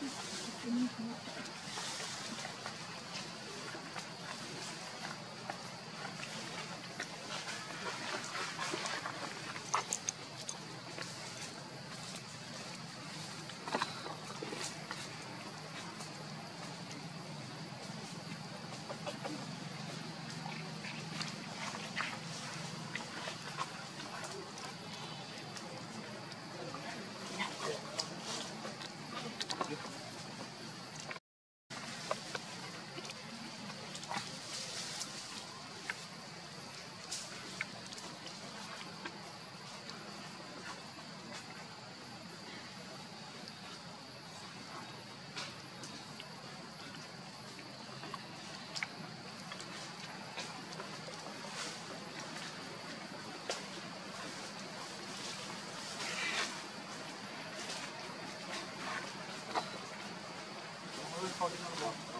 うん。holding on the wall.